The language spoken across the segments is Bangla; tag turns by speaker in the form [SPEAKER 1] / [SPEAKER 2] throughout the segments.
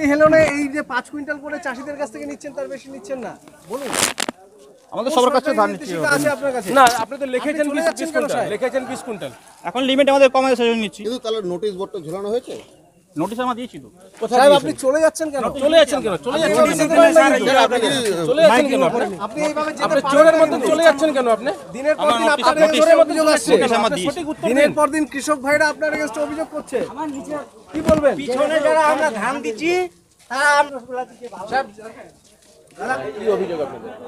[SPEAKER 1] আপনি হেলোনে এই যে পাঁচ কুইন্টাল করে চাষিদের কাছ থেকে নিচ্ছেন তার বেশি নিচ্ছেন না। বলুন।
[SPEAKER 2] আমাদের সবার কাছে ধান নিচ্ছি
[SPEAKER 1] আছে আপনার কাছে?
[SPEAKER 3] না আপনি তো লিখেছেন
[SPEAKER 1] চলে
[SPEAKER 3] বিশ
[SPEAKER 1] যাচ্ছেন
[SPEAKER 3] বিশ
[SPEAKER 1] কেন,
[SPEAKER 3] কুইন্টাল লিখেছেন বিশ কুইন্টাল।
[SPEAKER 2] এখন লিমিট আমাদের কম আছে সেজন্য নিচ্ছি।
[SPEAKER 4] কিন্তু তাহলে নোটিশ বোর্ডটা ঝুলানো হয়েছে?
[SPEAKER 2] নোটিশ আমরা দিয়েছি তো
[SPEAKER 1] সাহেব আপনি চলে যাচ্ছেন কেন?
[SPEAKER 3] চলে যাচ্ছেন কেন? চলে যাচ্ছেন চলে যাচ্ছেন কেন আপনি?
[SPEAKER 1] আপনি এইভাবে যেতে
[SPEAKER 3] আপনি চোরের মতো চলে যাচ্ছেন কেন আপনি?
[SPEAKER 1] দিনের পর দিন
[SPEAKER 2] আমার
[SPEAKER 1] আপনাদের চোরের মতো আসছে।
[SPEAKER 2] আমার
[SPEAKER 1] দিনের পর দিন কৃষক ভাইরা আপনার অভিযোগ করছে। কি বলবেন?
[SPEAKER 5] পিছনে যারা আমরা ধান দিচ্ছি তারা আমরা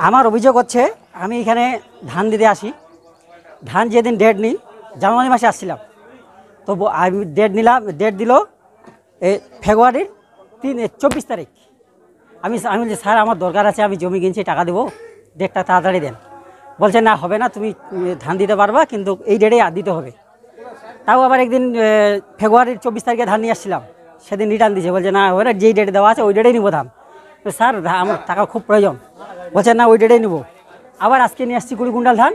[SPEAKER 6] আমার অভিযোগ হচ্ছে আমি এখানে ধান দিতে আসি। ধান যেদিন ডেট নিই জানুয়ারি মাসে আসছিলাম। তো আমি ডেট নিলাম ডেট দিল ফেব্রুয়ারির তিন চব্বিশ তারিখ। আমি আমি বলছি, স্যার আমার দরকার আছে আমি জমি কিনছি টাকা দেবো। ডেটটা তাড়াতাড়ি দেন। বলছে না হবে না তুমি ধান দিতে পারবা কিন্তু এই ডেটেই আর দিতে হবে। তাও আবার একদিন ফেব্রুয়ারির চব্বিশ তারিখে ধান নিয়ে আসছিলাম। সেদিন রিটার্ন দিয়েছে। বলছে না ওরা যেই ডেটে দেওয়া আছে ওই ডেটেই নিবো ধান। স্যার আমার টাকা খুব প্রয়োজন। বলছে না ওই ডেটেই নিবো। আবার আজকে নিয়ে আসছি কুড়ি কুইন্টাল ধান।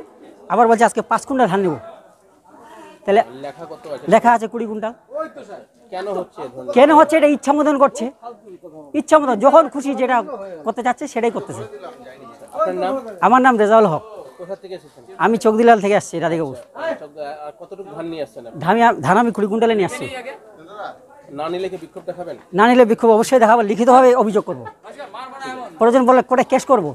[SPEAKER 6] আবার বলছে আজকে পাঁচ কুইন্টাল ধান নেব। তাহলে লেখা আছে? কুড়ি কুইন্টাল। কেন হচ্ছে এটা ইচ্ছা মতন করছে? ইচ্ছা মতন যখন খুশি যেটা করতে চাচ্ছে সেটাই করতেছে। আমার নাম রেজাউল হক। আমি চকদিলাল থেকে আসছি রাধিকাপুর
[SPEAKER 3] কতটুকু ধান
[SPEAKER 6] আমি- কুড়ি কুইন্টালে নিয়ে আসছি।
[SPEAKER 3] না নিলে বিক্ষোভ
[SPEAKER 6] অবশ্যই দেখাবো লিখিতভাবে অভিযোগ করব। প্রয়োজন বললে কোর্টে কেস করব।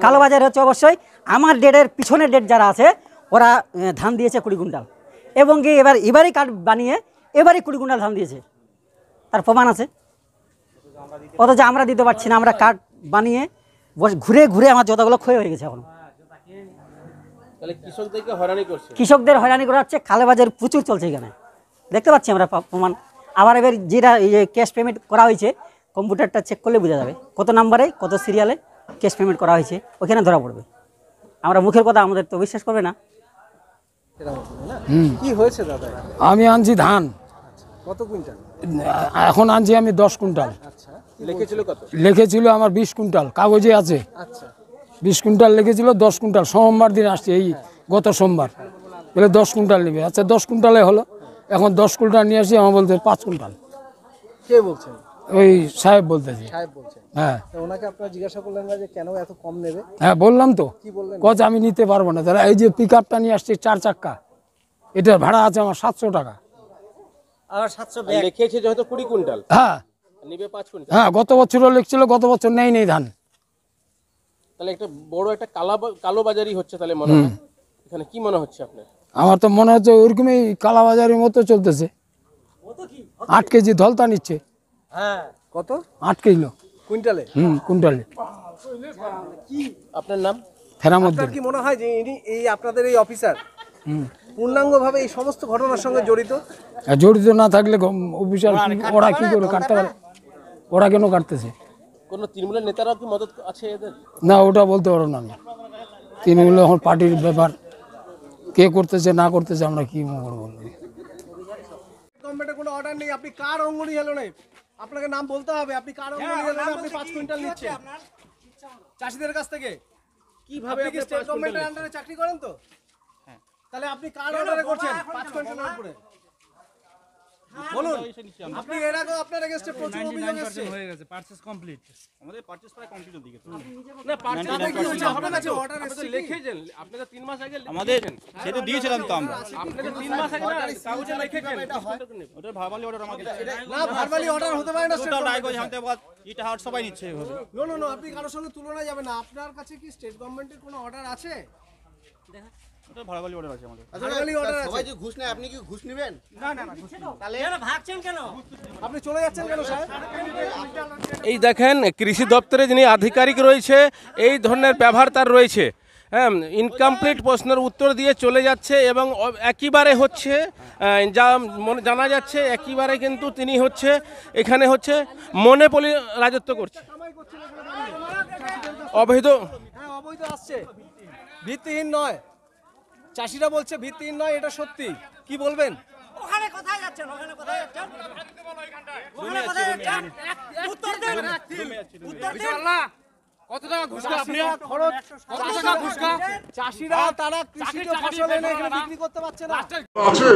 [SPEAKER 3] কালোবাজার হচ্ছে
[SPEAKER 6] অবশ্যই। আমার ডেটের পিছনের ডেট যারা আছে ওরা ধান দিয়েছে কুড়ি কুইন্টাল। এবং কি এবার এবারই কার্ড বানিয়ে এবারই কুড়ি কুইন্টাল ধান দিয়েছে। তার প্রমাণ আছে। অথচ আমরা দিতে পারছি না আমরা কার্ড বানিয়ে বস- ঘুরে ঘুরে আমার যতগুলো ক্ষয় হয়ে গেছে এখন। কৃষকদের হয়রানি করা হচ্ছে কালোবাজার প্রচুর চলছে এখানে। দেখতে পাচ্ছি আমরা প্রমাণ। আবার এবার যেটা এই যে ক্যাশ পেমেন্ট করা হয়েছে কম্পিউটারটা চেক করলে বোঝা যাবে। কত নাম্বারে কত সিরিয়ালে ক্যাশ পেমেন্ট করা হয়েছে ওখানে ধরা পড়বে। আমরা মুখের কথা আমাদের তো বিশ্বাস করবে না।
[SPEAKER 1] কি হয়েছে দাদা?
[SPEAKER 7] আমি আনছি ধান।
[SPEAKER 1] কত কুইন্টাল?
[SPEAKER 7] এখন আনছি আমি দশ কুইন্টাল।
[SPEAKER 1] আচ্ছা
[SPEAKER 3] লিখেছিল
[SPEAKER 7] আমার বিশ কুইন্টাল কাগজে আছে।
[SPEAKER 1] আচ্ছা।
[SPEAKER 7] বিশ কুইন্টাল লিখেছিল দশ কুইন্টাল। সোমবার দিন আসছে এই গত সোমবার। বলে দশ কুইন্টাল নেবে। আচ্ছা দশ কুইন্টালে হলো। এখন দশ কুইন্টাল নিয়ে আসি আমার বলতে পাঁচ কুইন্টাল।
[SPEAKER 1] কে বলছেন?
[SPEAKER 7] ওই সাহেব বলতেছে।
[SPEAKER 1] সাহেব বলছেন।
[SPEAKER 7] হ্যাঁ।
[SPEAKER 1] ওনাকে আপনারা জিজ্ঞাসা করলেন না যে কেন এত কম নেবে?
[SPEAKER 7] হ্যাঁ বললাম তো।
[SPEAKER 1] কি বললেন?
[SPEAKER 7] কচ আমি নিতে পারব না। তাহলে এই যে পিক আপটা নিয়ে আসছি চার চাক্কা এটার ভাড়া আছে আমার সাতশো টাকা।
[SPEAKER 5] আবার সাতশো
[SPEAKER 3] লিখেছে যেহেতু কুড়ি কুইন্টাল।
[SPEAKER 7] হ্যাঁ।
[SPEAKER 3] নিবে পাঁচ কুইন্টাল।
[SPEAKER 7] হ্যাঁ গত বছরও লিখছিল গত বছর নেই নেই ধান।
[SPEAKER 3] তাহলে একটা বড় একটা কালা হচ্ছে তাহলে মনে হয়। এখানে কি মনে হচ্ছে আপনার?
[SPEAKER 7] আমার তো মনে হচ্ছে ওরকমই কালাবাজারের মতো চলতেছে। আট কেজি ধলতা নিচ্ছে।
[SPEAKER 5] হ্যাঁ।
[SPEAKER 1] কত?
[SPEAKER 7] আট কিলো।
[SPEAKER 1] কুইন্টালে?
[SPEAKER 7] হুম কুইন্টালে।
[SPEAKER 3] কি আপনার নাম?
[SPEAKER 7] ফেরামদ্দিন
[SPEAKER 1] কি মনে হয় যে ইনি এই আপনাদের এই অফিসার? হুম। পূর্ণাঙ্গভাবে এই সমস্ত ঘটনার সঙ্গে জড়িত?
[SPEAKER 7] আর জড়িত না থাকলে অফিসার ওরা কি করে কাটতে পারে ওরা কেন কাটতেছে?
[SPEAKER 3] কোন তৃণমূলের নেতারাও কি মদত আছে এদের?
[SPEAKER 7] না ওটা বলতে পারো না আমি। তৃণমূল এখন পার্টির ব্যাপার। কে করতেছে না করতেছে আমরা কি মনে করব
[SPEAKER 1] গভর্নমেন্টের কোনো অর্ডার নেই আপনি কার অঙ্গুলি হলো নেই? আপনাকে নাম বলতে হবে আপনি কার হলো আপনি পাঁচ কুইন্টাল নিচ্ছেন? চাষিদের কাছ থেকে? কীভাবে আপনি স্টেট গভর্নমেন্টের আন্ডারে চাকরি করেন তো? হ্যাঁ। তাহলে আপনি কার অর্ডারে করছেন? পাঁচ কুইন্টালের উপরে। বলুন আপনি এর আগে আপনার এগেস্টে প্রচুর অভিযোগ এসেছে
[SPEAKER 2] আমাদের পারচেস প্রায় কমপ্লিট দিকে
[SPEAKER 3] না পার্টি
[SPEAKER 1] তাতে কি হয়েছে? না যে অর্ডার এসেছে?
[SPEAKER 3] লিখেছেন আপনাদের তিন মাস আগে
[SPEAKER 2] আমাদের সেটা দিয়েছিলাম তো আমরা।
[SPEAKER 3] আপনাদের তিন মাস আগে না কাগজে লিখেছেন।
[SPEAKER 2] ওটা ভারবালি অর্ডার আমাদের
[SPEAKER 1] না ভার্বালি অর্ডার হতে পারে না
[SPEAKER 2] ইটা হাট সবাই নিচ্ছে এভাবে।
[SPEAKER 1] নো নো নো আপনি কারোর সঙ্গে তুলনা যাবে না। আপনার কাছে কি স্টেট গভর্নমেন্টের কোনো অর্ডার আছে?
[SPEAKER 2] ওটা ভারবালি অর্ডার আছে আমাদের।
[SPEAKER 1] ভার্বালি অর্ডার
[SPEAKER 4] সবাই যে ঘুষ নেয় আপনি কি ঘুষ নেবেন?
[SPEAKER 5] কেন ভাগছেন কেন?
[SPEAKER 1] আপনি চলে যাচ্ছেন কেন স্যার?
[SPEAKER 3] এই দেখেন কৃষি দপ্তরে যিনি আধিকারিক রয়েছে এই ধরনের ব্যবহার তার রয়েছে। হ্যাঁ ইনকমপ্লিট প্রশ্নের উত্তর দিয়ে চলে যাচ্ছে এবং অ- একইবারে হচ্ছে আহ, যা মনে- জানা যাচ্ছে একইবারে কিন্তু তিনি হচ্ছে এখানে হচ্ছে মনে পলি রাজত্ব করছে। অবৈধ
[SPEAKER 1] হ্যাঁ অবৈধ আসছে। ভিত্তিহীন নয়। চাষিরা বলছে ভিত্তিহীন নয় এটা সত্যি। কি বলবেন?
[SPEAKER 5] ওখানে কোথায় যাচ্ছেন? ওখানে কোথায় যাচ্ছেন? ওখানে কোথায় যাচ্ছেন? উত্তর দেন। উত্তর দেন।
[SPEAKER 1] চাষিরা তারা কৃষিজ ফসল এনে এখানে বিক্রি করতে পারছে না।
[SPEAKER 8] আছে।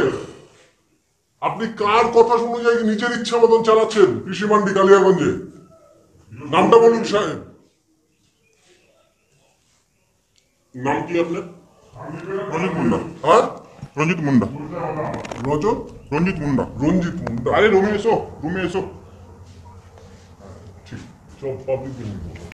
[SPEAKER 8] আপনি কার কথা অনুযায়ী নিজের ইচ্ছা মতন চালাচ্ছেন কৃষি মান্ডি কালিয়াগঞ্জে? নামটা বলুন সাহেব। নাম কি আপনার? 런짓 본다. 아? 런짓 본다. 로저? 런짓 본다. 런짓 본다. 아래 로미에서 로미에서. 저 밥이 되는 거.